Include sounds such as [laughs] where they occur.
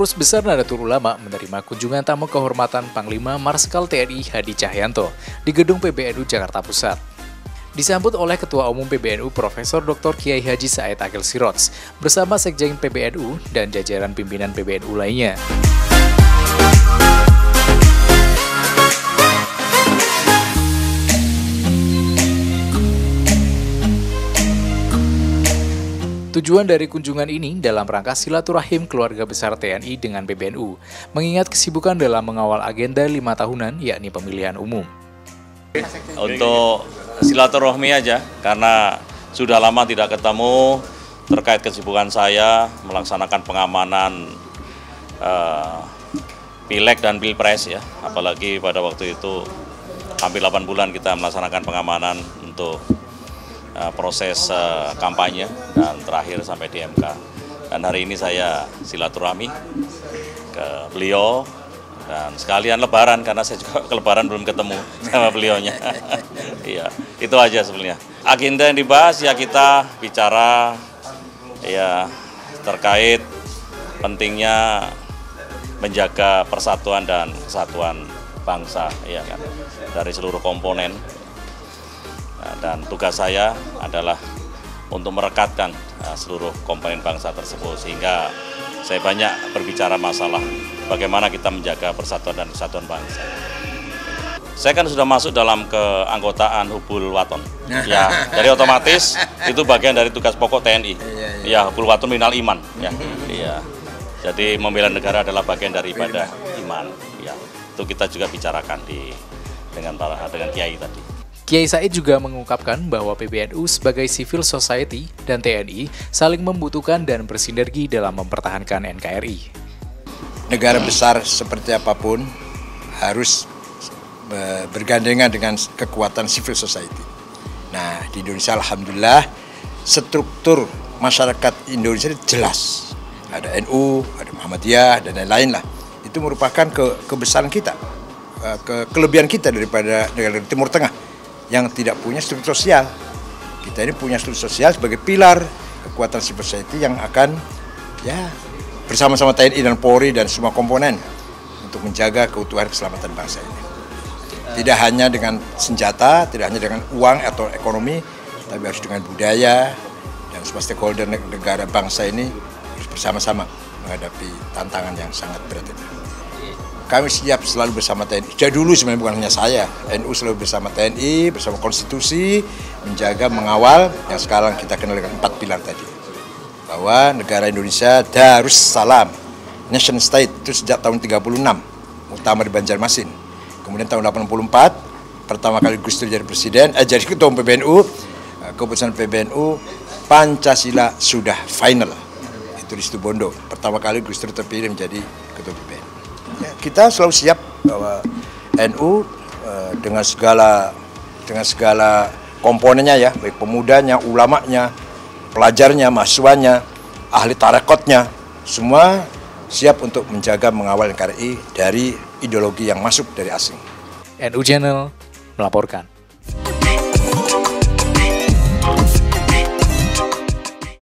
Pengurus Besar Nadatul Ulama menerima kunjungan tamu kehormatan Panglima Marskal TNI Hadi Cahyanto di Gedung PBNU Jakarta Pusat. Disambut oleh Ketua Umum PBNU Profesor Dr. Kiai Haji Said Akil Sirots bersama Sekjen PBNU dan jajaran pimpinan PBNU lainnya. Tujuan dari kunjungan ini dalam rangka silaturahim keluarga besar TNI dengan PBNU, mengingat kesibukan dalam mengawal agenda lima tahunan yakni pemilihan umum. Untuk silaturahmi aja, karena sudah lama tidak ketemu terkait kesibukan saya melaksanakan pengamanan uh, pileg dan pilpres ya, apalagi pada waktu itu hampir 8 bulan kita melaksanakan pengamanan untuk uh, proses uh, kampanye dan terakhir sampai di MK. Dan hari ini saya silaturahmi ke beliau dan sekalian lebaran karena saya juga [laughs] ke lebaran belum ketemu sama beliaunya. [laughs] Iya, itu aja sebenarnya. Agenda yang dibahas ya kita bicara ya terkait pentingnya menjaga persatuan dan kesatuan bangsa ya kan dari seluruh komponen dan tugas saya adalah untuk merekatkan uh, seluruh komponen bangsa tersebut sehingga saya banyak berbicara masalah bagaimana kita menjaga persatuan dan kesatuan bangsa. Saya kan sudah masuk dalam keanggotaan Hubul Waton. Ya, jadi otomatis itu bagian dari tugas pokok TNI. Iya, iya. Ya, Hubul Waton minal iman. Ya, iya. Jadi membela negara adalah bagian daripada iman. Ya, itu kita juga bicarakan di dengan para dengan Kiai tadi. Kiai Said juga mengungkapkan bahwa PBNU sebagai civil society dan TNI saling membutuhkan dan bersinergi dalam mempertahankan NKRI. Negara besar seperti apa pun harus bergandengan dengan kekuatan civil society. Nah, di Indonesia alhamdulillah struktur masyarakat Indonesia jelas. Ada NU, ada Muhammadiyah dan lain-lain lah. Itu merupakan ke kebesaran kita, eh, ke kelebihan kita daripada negara Timur Tengah yang tidak punya struktur sosial. Kita ini punya struktur sosial sebagai pilar kekuatan civil society yang akan ya bersama-sama TNI dan Polri dan semua komponen untuk menjaga keutuhan keselamatan bangsa ini. Tidak hanya dengan senjata, tidak hanya dengan uang atau ekonomi, tapi harus dengan budaya dan semua stakeholder negara bangsa ini harus bersama-sama menghadapi tantangan yang sangat berat ini kami siap selalu bersama TNI. Jadi dulu sebenarnya bukan hanya saya, NU selalu bersama TNI, bersama konstitusi, menjaga, mengawal, yang sekarang kita kenal dengan empat pilar tadi. Bahwa negara Indonesia Darus Salam, nation state itu sejak tahun 36, utama di Banjarmasin. Kemudian tahun 84, pertama kali Gus Dur jadi presiden, eh, jadi ketua PBNU, eh, keputusan PBNU, Pancasila sudah final. Itu di Situbondo. Pertama kali Gus Dur terpilih menjadi ketua PBNU kita selalu siap bahwa NU eh, dengan segala dengan segala komponennya ya, baik pemudanya, ulamanya, pelajarnya, mahasiswanya, ahli tarekotnya, semua siap untuk menjaga mengawal NKRI dari ideologi yang masuk dari asing. NU Channel melaporkan.